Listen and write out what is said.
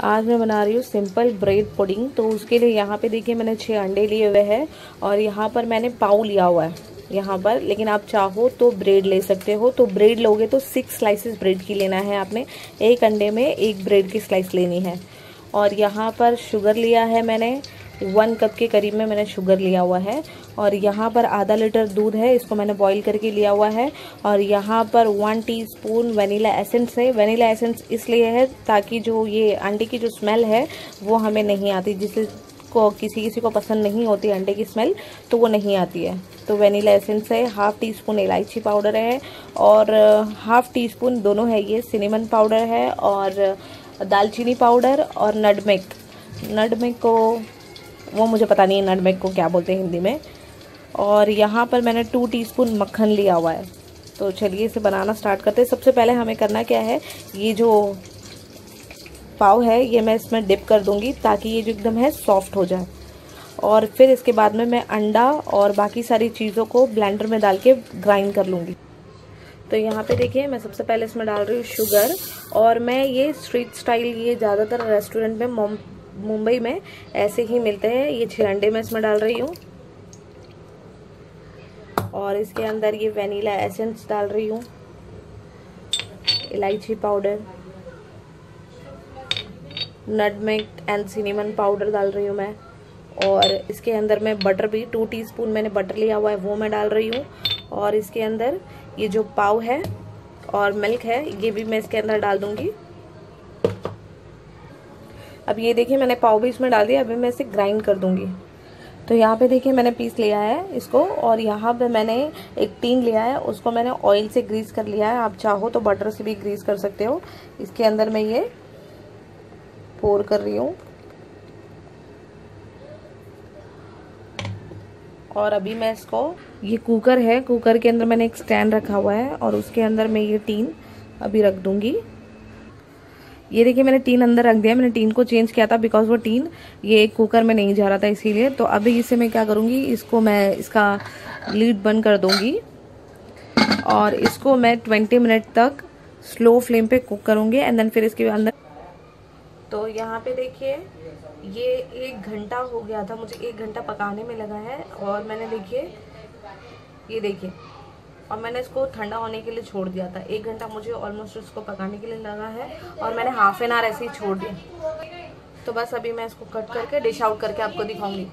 आज मैं बना रही हूँ सिंपल ब्रेड पुडिंग। तो उसके लिए यहाँ पे देखिए मैंने छः अंडे लिए हुए हैं और यहाँ पर मैंने पाव लिया हुआ है, यहाँ पर। लेकिन आप चाहो तो ब्रेड ले सकते हो। तो ब्रेड लोगे तो सिक्स स्लाइसेस ब्रेड की लेना है आपने। एक अंडे में एक ब्रेड की स्लाइस लेनी है। और यहाँ पर शुगर लिया है मैंने। वन कप के करीब में मैंने शुगर लिया हुआ है और यहाँ पर आधा लीटर दूध है, इसको मैंने बॉईल करके लिया हुआ है और यहाँ पर वन टीस्पून वनीला एसेंस है। वनीला एसेंस इसलिए है ताकि जो ये अंडे की जो स्मेल है, वो हमें नहीं आती। जिससे को किसी किसी को पसंद नहीं होती अंडे की स्मेल तो वो नहीं आती है। तो वेनीला एसेंस है हाफ़ टी स्पून इलायची पाउडर है और हाफ़ टी स्पून दोनों है ये सिनेमन पाउडर है और दालचीनी पाउडर और नटमेक नटमेक को वो मुझे पता नहीं है नटमेग को क्या बोलते हैं हिंदी में। और यहाँ पर मैंने टू टीस्पून मक्खन लिया हुआ है। तो चलिए इसे बनाना स्टार्ट करते हैं। सबसे पहले हमें करना क्या है, ये जो पाव है, ये मैं इसमें डिप कर दूँगी ताकि ये जो एकदम है सॉफ्ट हो जाए। और फिर इसके बाद में मैं अंडा और बाकी सारी चीज़ों को ब्लेंडर में डाल के ग्राइंड कर लूँगी। तो यहाँ पे देखिए, मैं सबसे पहले इसमें डाल रही हूँ शुगर और मैं ये स्ट्रीट स्टाइल ये ज़्यादातर रेस्टोरेंट में मुंबई में ऐसे ही मिलते हैं। ये छिलंडे में इसमें डाल रही हूँ। और इसके अंदर ये वेनीला एसेंस डाल रही हूँ। इलायची powder. Nutmeg and cinnamon powder डाल रही हूँ मैं। और इसके अंदर मैं बटर भी टू टीस्पून मैंने बटर लिया हुआ है, वो मैं डाल रही हूँ। और इसके अंदर ये जो पाव है और मिल्क है, ये भी मैं इसके अंदर डाल दूँगी। अब ये देखिए, मैंने पाव भी इसमें डाल दिया, अभी मैं इसे ग्राइंड कर दूँगी। तो यहाँ पे देखिए, मैंने पीस लिया है इसको, और यहाँ पे मैंने एक टीन लिया है, उसको मैंने ऑयल से ग्रीस कर लिया है। आप चाहो तो बटर से भी ग्रीस कर सकते हो। इसके अंदर मैं ये पोर कर रही हूँ। और अभी मैं इसको, ये कुकर है कुकर के अंदर मैंने एक स्टैंड रखा हुआ है, और उसके अंदर मैं ये टीन अभी रख दूँगी। ये देखिए, मैंने टीन अंदर रख दिया, मैंने टीन को चेंज किया था बिकॉज़ वो टीन ये कुकर में नहीं जा रहा था इसीलिए। तो अभी इसे मैं क्या करूँगी, इसको मैं इसका लीड बंद कर दूँगी और इसको मैं ट्वेंटी मिनट तक स्लो फ्लेम पे कुक करूँगी एंड देन फिर इसके अंदर तो यहाँ पे देखिए, ये एक घंटा हो गया था, मुझे एक घंटा पकाने में लगा है और मैंने देखिए, ये देखिए और मैंने इसको ठंडा होने के लिए छोड़ दिया था। एक घंटा मुझे ऑलमोस्ट इसको पकाने के लिए लगा है और मैंने हाफ़ एन आवर ऐसे ही छोड़ दिया। तो बस अभी मैं इसको कट करके डिश आउट करके आपको दिखाऊँगी।